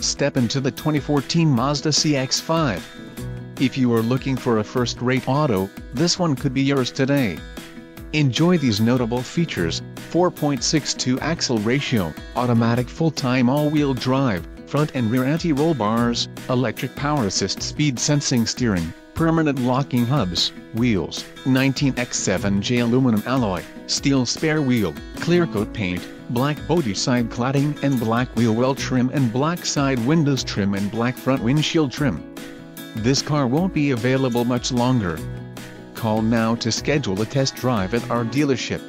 Step into the 2014 Mazda CX-5. If you are looking for a first-rate auto, this one could be yours today. Enjoy these notable features, 4.62 axle ratio, automatic full-time all-wheel drive, front and rear anti-roll bars, electric power assist speed sensing steering, permanent locking hubs, wheels, 19x7J aluminum alloy, steel spare wheel, clear coat paint, black body side cladding and black wheel well trim and black side windows trim and black front windshield trim. This car won't be available much longer. Call now to schedule a test drive at our dealership.